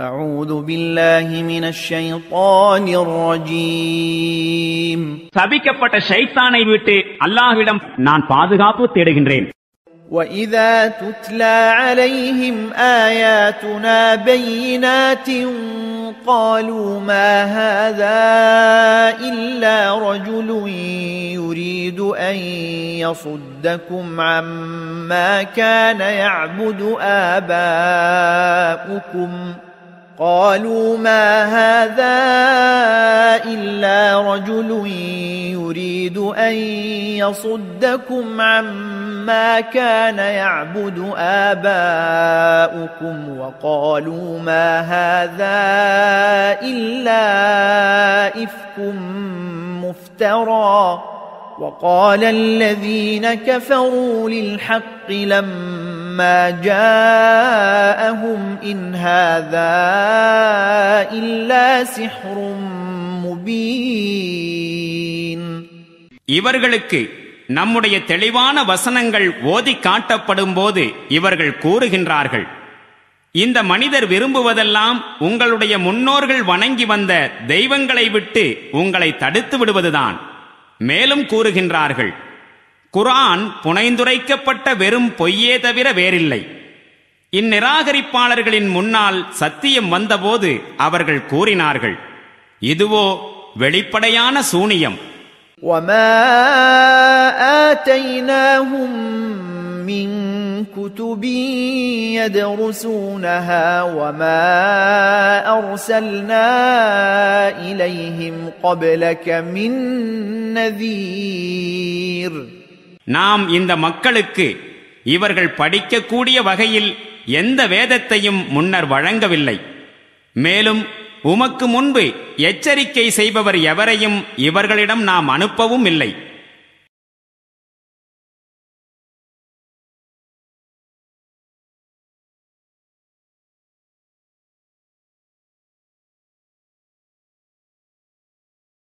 أعوذ بالله من الشيطان الرجيم சபிக்கப்பட்ட ஷைத்தானை விட்டு அல்லாஹ்விடம் நான் பாதுகாப்பு தேடுகின்றேன் وإذا تتلى عليهم آياتنا بينات قالوا ما هذا إلا رجل يريد أن يصدكم عما كان يعبد آباؤكم قالوا ما هذا إلا رجل يريد أن يصدكم عما كان يعبد آباؤكم وقالوا ما هذا إلا إفك مفترى وقال الذين كفروا للحق لما جاءهم إن هذا إلا سحر مبين இவர்களுக்கு நம்முடைய தெளிவான வசனங்கள் ஓதி காட்டப்படும் போது இவர்கள் கூறுகின்றார்கள் இந்த மனிதர் விரும்புவதெல்லாம் உங்களுடைய முன்னோர்கள் வணங்கி வந்த தெய்வங்களை விட்டு உங்களை தடுத்து விடுவதுதான் மேலும் கூறுகின்றார்கள் குர்ஆன் புனைந்துரைக்கப்பட்ட வெறும் பொய்யே தவிர வேறில்லை இந்நிராகரிப்பாளர்களின் முன்னால் சத்தியம் வந்தபோது அவர்கள் கூறினார்கள் இதுவோ வெளிப்படையான சூனியம் وما آتيناهم من كتب يدرسونها وما أرسلنا إليهم قبلك من نذير நாம் இந்த மக்களுக்கு இவர்கள் படிக்கக்கூடிய வகையில் எந்த வேதத்தையும் முன்னர் வழங்கவில்லை. மேலும் உமக்கு முன்பு எச்சரிக்கை செய்பவர் எவரையும் இவர்களிடம் நாம் அனுப்பவும் இல்லை.